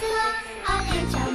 四二一敲